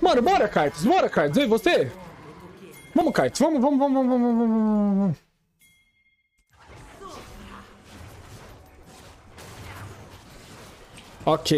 Mano, bora, Cartos, Bora, Cartes. e você. Vamos, Cartos, Vamos, vamos, vamos, vamos, vamos, vamos, vamos. Ok.